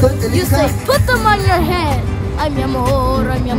You say, put them on your head. I'm your more, I'm your